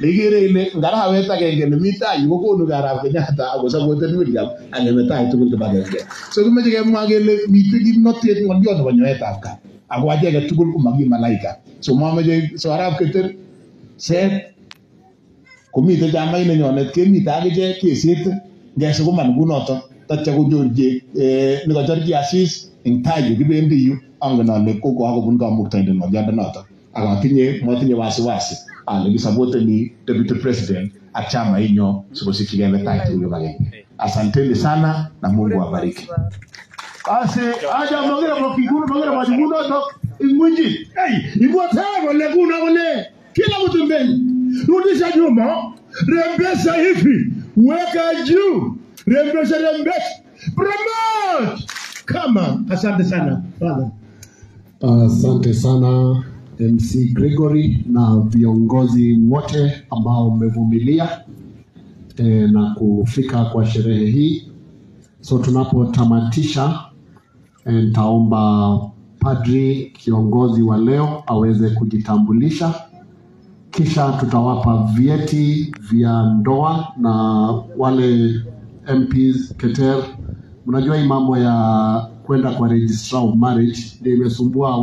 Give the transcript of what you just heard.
neikere ile ngarawet agenge nemi tai yu kokonu Arap Kenyatta akosapoten William ak tai tugul kibagenge so kimeche kemwa kele mitei kimnotet ng'olyot nebo nyoetab kat ako acheket tugul ko malaika so mameche so Arap Keter set komite chamait nenyonet kemite akichek kesit ngesukuman kunoto tatya konyorchi eh, nekachorchi asis eng tai yu kibendi yu angen ale kokoakobun kamuktaindet ng'oliondonoto ak atinye matinye wasiwasi ale ni deputy president ak chamainyo sikosikyi kebe tai tugul kibagenge asanteni sana na Mungu awabariki Basi aja mwingine kwa kiguno mwingine kwa kiguno to imwiji Hey, ifuatayo kole kuna kole kila mtu mbele. Rudisha nyuma, rembesha hivi, weka juu, rembesha rembesha. Promote. Kama asante sana. Father. Asante sana MC Gregory na viongozi wote ambao mmevumilia e, na kufika kwa sherehe hii. So tunapotamatisha, e, nitaomba padri kiongozi wa leo aweze kujitambulisha, kisha tutawapa vyeti vya ndoa na wale MPs Keter. Mnajua hii mambo ya kwenda kwa registrar of marriage ndio imesumbua